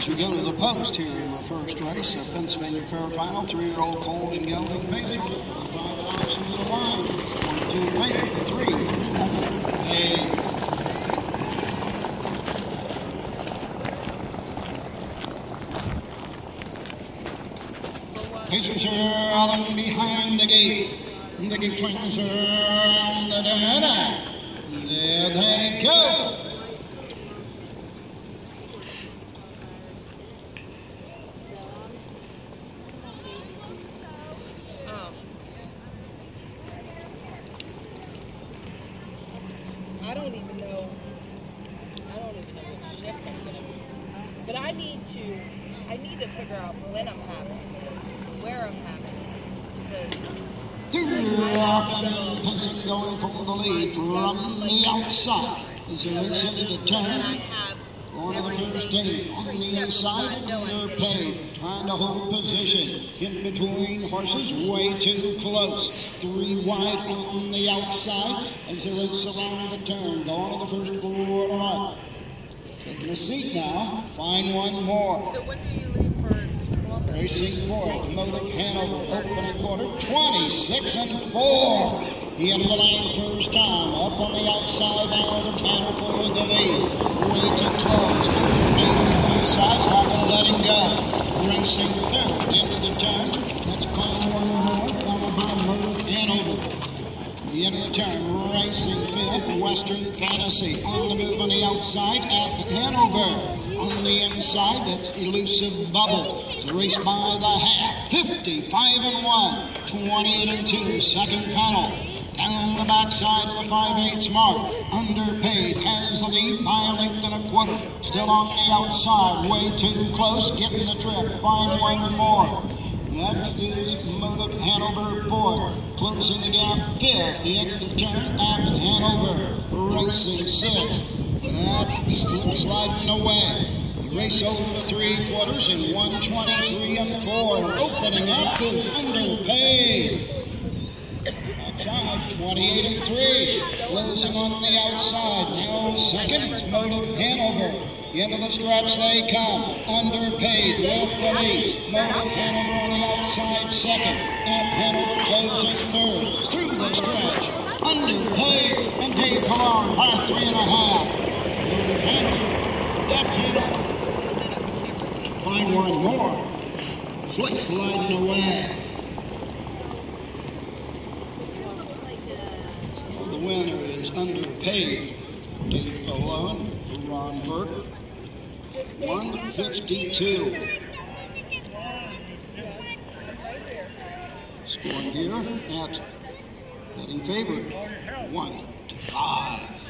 As we go to the post here in the first race, a Pennsylvania Fair Final, three-year-old colt and gelding pacer. Five options to the line. One, two, three. Hey. Pacers are all behind the gate. The gate twins are on the data. There they go. I don't even know. I don't even know what shift I'm gonna. be. But I need to. I need to figure out when I'm having, where I'm having, because Two Pacers going for the lead from the outside. As they race into the then I turn. On the first everything day, on the pre-scheduled. inside, I know I'm they're paid, trying to hold position. In between horses, way too close. Three wide on the outside as they race around the turn. Going to the first quarter mark. Taking a seat now, find one more. So when do you leave for Racing fourth, Modic Hanover, opening quarter, 26 and 4. He into the line first time, up on the outside, now the panel for the lead. Way too close, underneath the side, not gonna let him go. Racing third, into the turn, that's called one more, followed by Modic Hanover. The end of the turn, racing fifth, Western Fantasy. On the move on the outside at Hanover. On the inside, that's Elusive Bubble. It's a race by the half. 55 and 1, 28 and 2, second panel. Down the backside of the 5 8 mark. Underpaid has the lead by a length and a quarter. Still on the outside, way too close. Getting the trip. Find one more. Next is Motive Hanover fourth, closing the gap fifth. The end of the turn at Hanover, racing sixth. That's still sliding away. Race over three quarters in 123 and four. Opening up is underpaid. Outside, 28 and 3. Closing on the outside. Now second, Motive Hanover. Into the stretch they come. Underpaid the lead. Motive Hanover on the outside second. And Hanover closing third. Through the stretch. Underpaid. And Dave Palone by three and a half. Motive Hanover. That Hanover. Find one more. Slick sliding away. The winner is underpaid. David Colon, Ron Burke, 152. Scoring here at betting favorite, 1 to 5.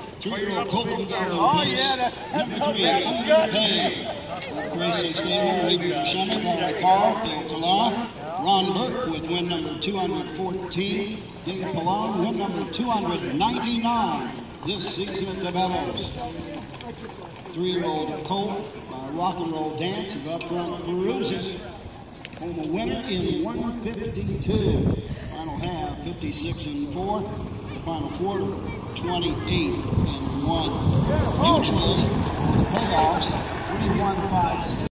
Oh, Phil Talar, Ron Burke with win number 214, Dave Palone, win number 299 this season at the. Three-year-old Colt, uh, Rock and Roll Dance is up front cruising. home a winner in 152. Final half 56 and 4. Final quarter 28 and 1. Mutually, the playoffs 41 5